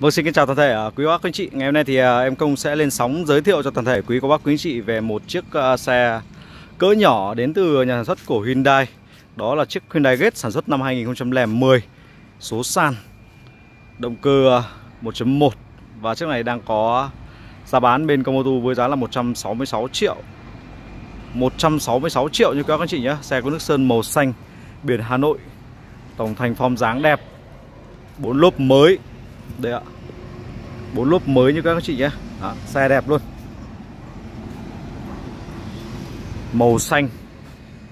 Vâng xin kính chào toàn thể à, quý bác quý anh chị. Ngày hôm nay thì à, em Công sẽ lên sóng giới thiệu cho toàn thể quý cô bác quý anh chị về một chiếc à, xe cỡ nhỏ đến từ nhà sản xuất của Hyundai. Đó là chiếc Hyundai Gate sản xuất năm 2010, số sàn, động cơ 1.1 và chiếc này đang có giá bán bên Komodo với giá là 166 triệu. 166 triệu như các anh chị nhé. Xe có nước sơn màu xanh, biển Hà Nội. Tổng thành form dáng đẹp. bốn lốp mới đây ạ. Bốn lốp mới như các anh chị nhé. Đó, xe đẹp luôn. Màu xanh.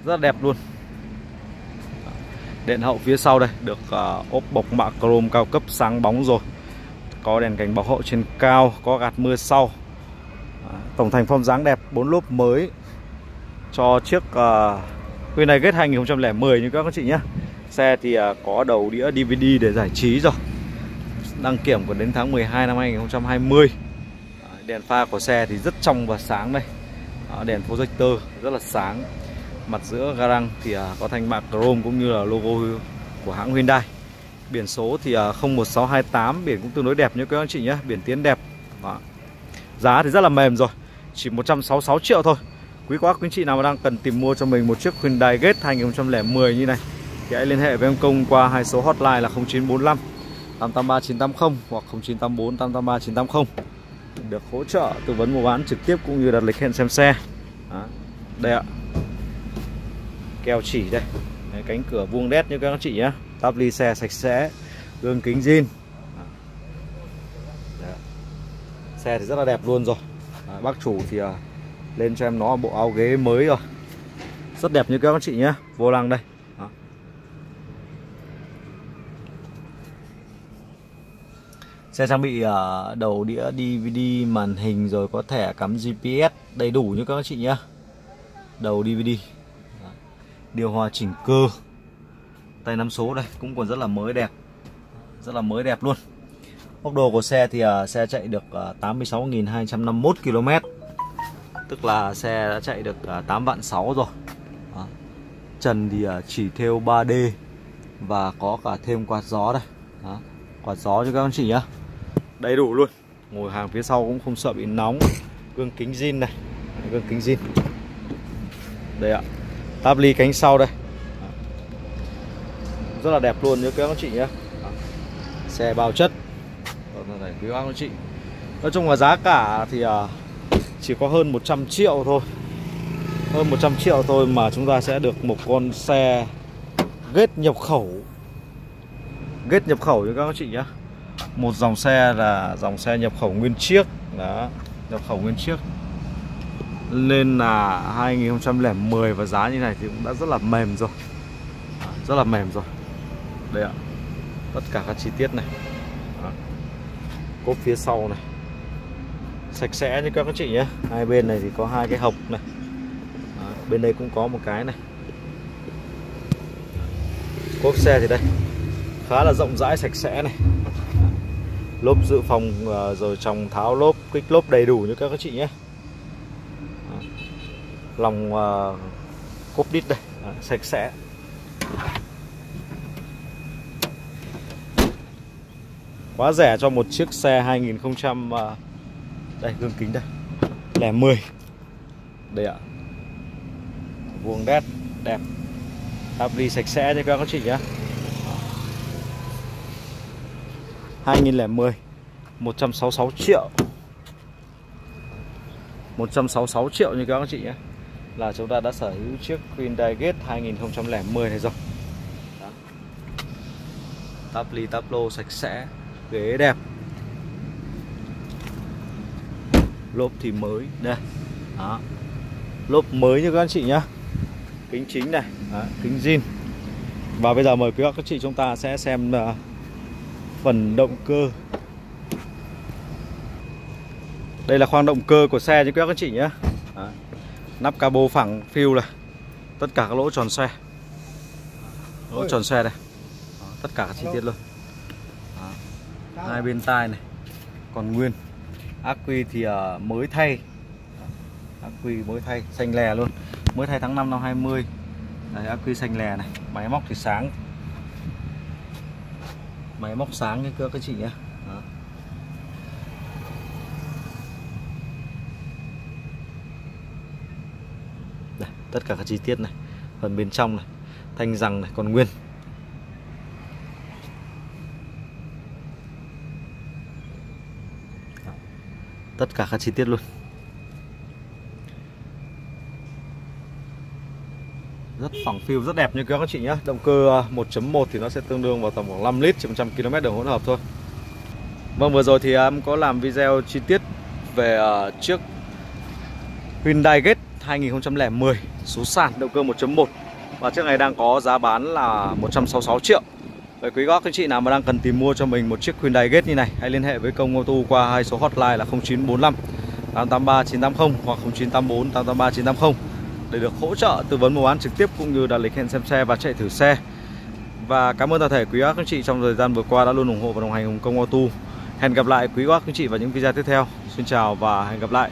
Rất đẹp luôn. Đèn hậu phía sau đây được uh, ốp bọc mạ chrome cao cấp sáng bóng rồi. Có đèn cảnh báo hậu trên cao có gạt mưa sau. À, tổng thành phong dáng đẹp bốn lốp mới cho chiếc uh, Hyundai Getz 2010 như các anh chị nhé. Xe thì uh, có đầu đĩa DVD để giải trí rồi đăng kiểm của đến tháng 12 năm 2020 Đèn pha của xe thì rất trong và sáng đây. Đèn projector rất là sáng. Mặt giữa garăng thì à, có thanh mạc chrome cũng như là logo của hãng Hyundai. Biển số thì à, 01628 Biển cũng tương đối đẹp nhé các anh chị nhé, Biển tiến đẹp. Đó. Giá thì rất là mềm rồi, Chỉ 166 triệu thôi. Quý quá, quý anh chị nào mà đang cần tìm mua cho mình một chiếc Hyundai Gate 2010 như này Thì hãy liên hệ với em Công qua hai số hotline là 0945 883 980 hoặc 0984 883 980 được hỗ trợ tư vấn mua bán trực tiếp cũng như đặt lịch hẹn xem xe. Đó. đây ạ. Keo chỉ đây. Đấy, cánh cửa vuông đét như các anh chị nhé tắp ly xe sạch sẽ gương kính zin. Xe thì rất là đẹp luôn rồi. À, bác chủ thì à, lên cho em nó bộ áo ghế mới rồi. Rất đẹp như các anh chị nhé vô lăng đây. Xe trang bị ờ, đầu đĩa DVD, màn hình rồi có thẻ cắm GPS đầy đủ như các chị nhé. Đầu DVD Điều hòa chỉnh cơ. Tay nắm số đây cũng còn rất là mới đẹp. Rất là mới đẹp luôn. Tốc độ của xe thì uh, xe chạy được uh, 86.251 km Tức là xe đã chạy được ờ, uh, 8 vạn 6 rồi. Trần thì uh, chỉ theo 3D Và có cả thêm quạt gió đây. Đó. Quạt gió cho các anh chị nhé đầy đủ luôn. Ngồi hàng phía sau cũng không sợ bị nóng. Gương kính zin này. Gương kính zin. Đây ạ. Táp ly cánh sau đây. Rất là đẹp luôn nhớ các anh chị nhé. Xe bao chất. Vâng, này, quý anh chị. Nói chung là giá cả thì à, chỉ có hơn 100 triệu thôi. Hơn 100 triệu thôi mà chúng ta sẽ được một con xe ghét nhập khẩu. Ghét nhập khẩu cho các anh chị nhé một dòng xe là dòng xe nhập khẩu nguyên chiếc. Đó, nhập khẩu nguyên chiếc. Nên là 2010 và giá như này thì cũng đã rất là mềm rồi. Rất là mềm rồi. Đây ạ. Tất cả các chi tiết này. Đó. cốp phía sau này. Sạch sẽ như các anh chị nhé. Hai bên này thì có hai cái hộc này. Đó. bên đây cũng có một cái này. Cốp xe thì đây. Khá là rộng rãi, sạch sẽ này lốp dự phòng ờ, rồi trồng tháo lốp kích lốp đầy đủ như các chị nhé. Lòng uh, cốp đít đây sạch sẽ. Quá rẻ cho một chiếc xe 2000 ờ, đây gương kính đây. Lẻ 10 đây ạ. Vuông đét đẹp. Áp ly sạch sẽ cho các các chị nhé. 2010 166 triệu 166 triệu như các anh chị nhé Là chúng ta đã sở hữu chiếc Hyundai Gate 2010 này rồi Đó. Tắp ly tắp lô sạch sẽ Ghế đẹp Lốp thì mới Đây Đó. Lốp mới như các anh chị nhé Kính chính này Đó. Kính zin Và bây giờ mời các các chị chúng ta sẽ xem uh, phần động cơ. Đây là khoang động cơ của xe chứ các anh chị nhé. Đấy. nắp cabo phẳng phiêu này. Tất cả các lỗ tròn xe. Lỗ tròn xe đây. Đó, tất cả các chi tiết luôn. Đó. hai bên tai này. Còn nguyên. Ác quy thì uh, mới thay. Ác quy mới thay xanh lè luôn. Mới thay tháng 5 năm 20 Đấy, ác quy xanh lè này. Máy móc thì sáng máy móc sáng cái cơ các chị nhé. Đây, tất cả các chi tiết này phần bên trong này thanh răng này còn nguyên. Tất cả các chi tiết luôn. Rất phẳng phiu, rất đẹp như các chị nhé động cơ à, 1.1 thì nó sẽ tương đương vào tầm khoảng 5 lít trên 100 km đường hỗn hợp thôi. Vâng vừa rồi thì em có làm video chi tiết về à, chiếc Hyundai Gate 2010 số sàn động cơ 1.1 và chiếc này đang có giá bán là 166 triệu. Vậy quý các các chị nào mà đang cần tìm mua cho mình một chiếc Hyundai Gate như này, Hãy liên hệ với công ô tô qua hai số hotline là 0945 883 980 hoặc 0984 883 980 để được hỗ trợ tư vấn mua bán trực tiếp cũng như đặt lịch hẹn xem xe và chạy thử xe. Và cảm ơn toàn thể quý bác các chị trong thời gian vừa qua đã luôn ủng hộ và đồng hành cùng công ô tô Hẹn gặp lại quý bác các chị vào những video tiếp theo. Xin chào và hẹn gặp lại.